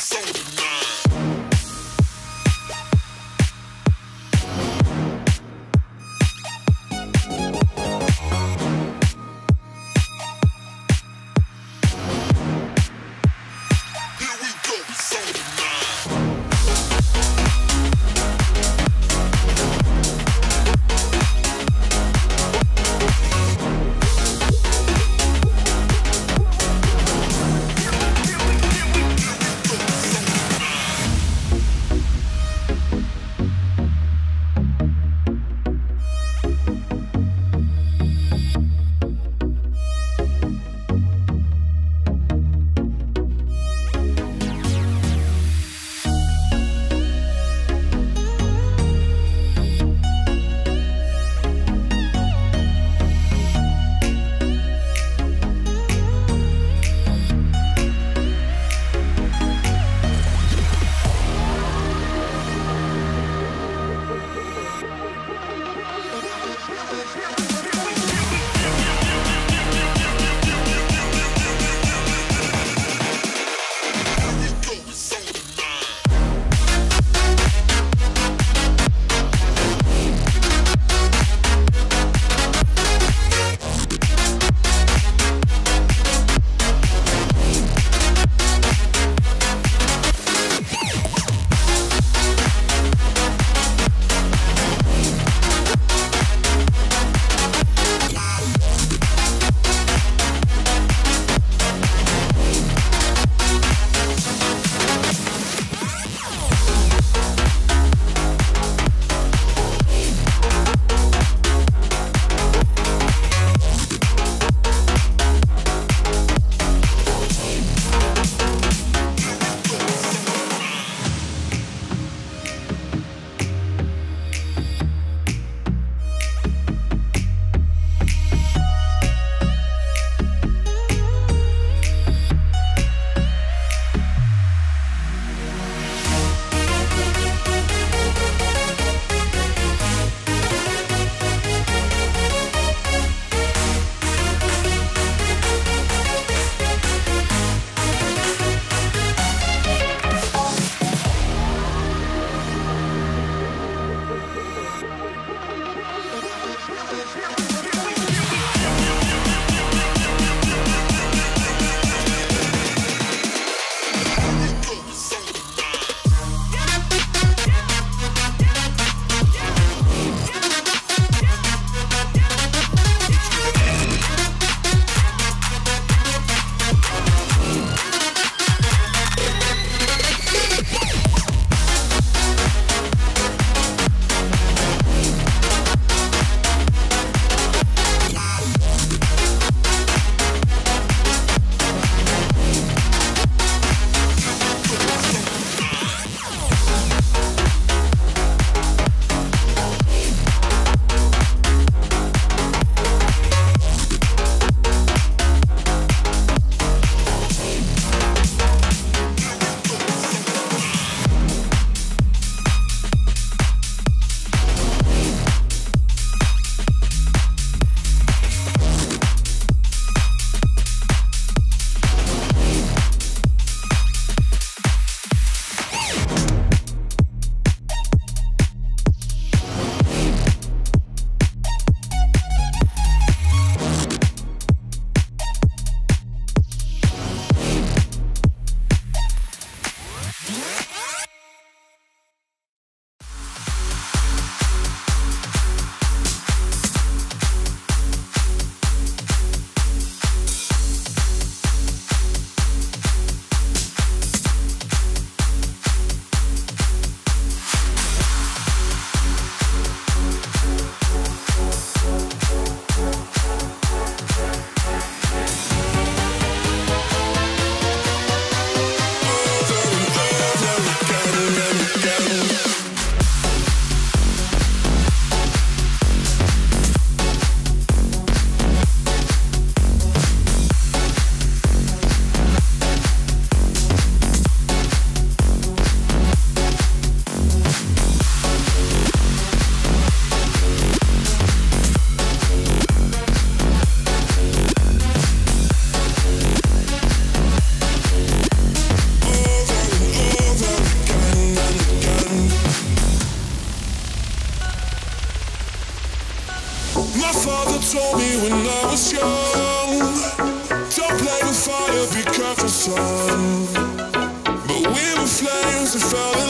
sold fell in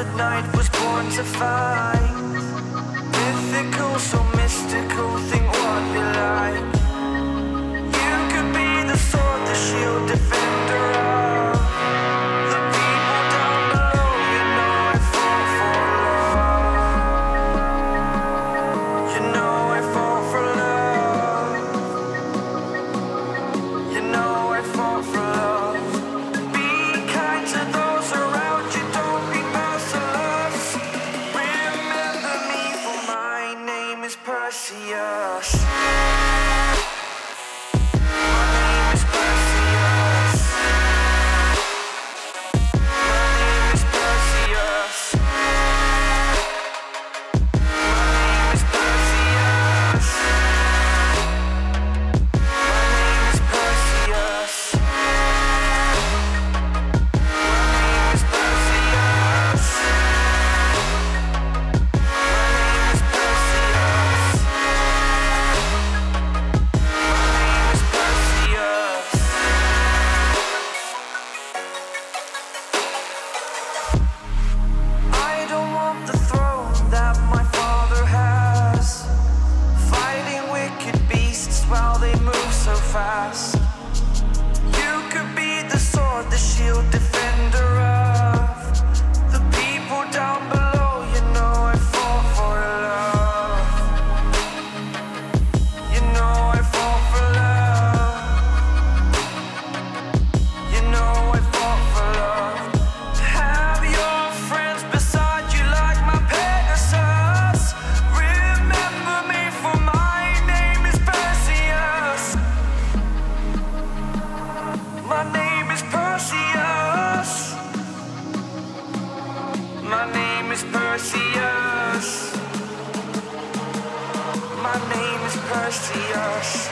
at night was born to fight Mythical, so mystical, think what you like. You could be the sword, the shield, defender see us.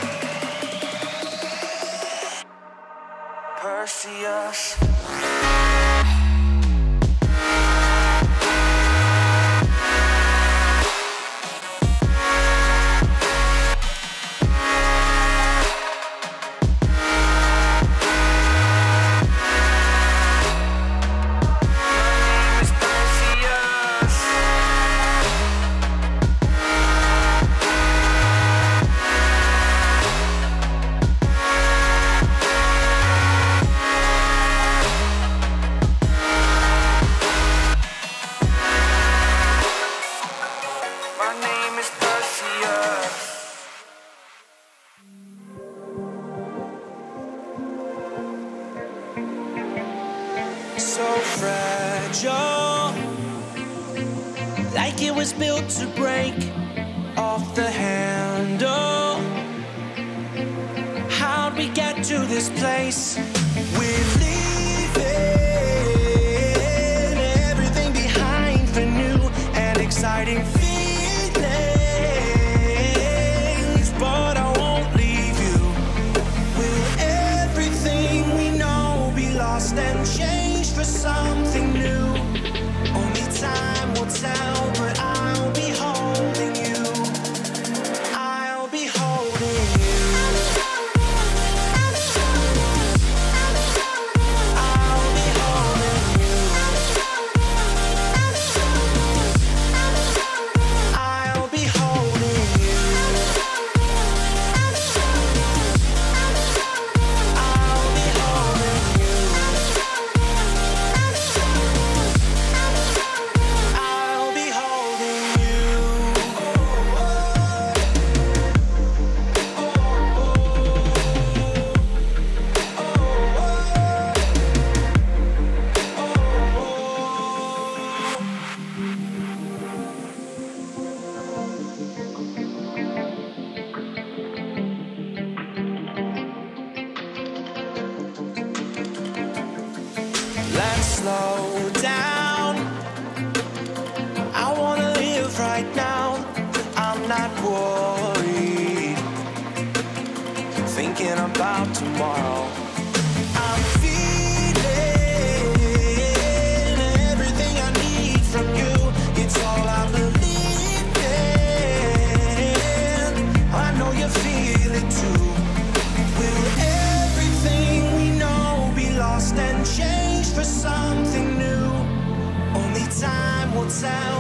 Time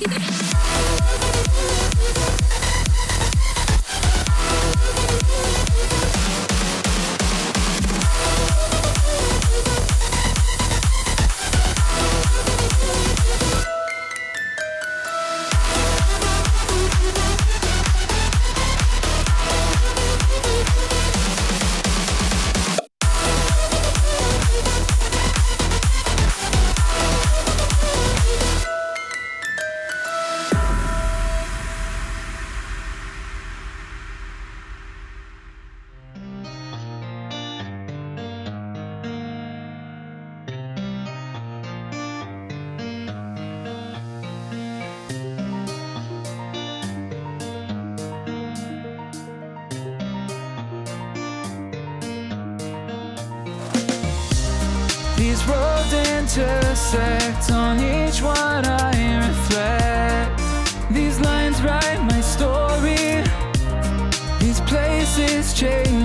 Hehehehe These roads intersect, on each one I reflect. These lines write my story. These places change.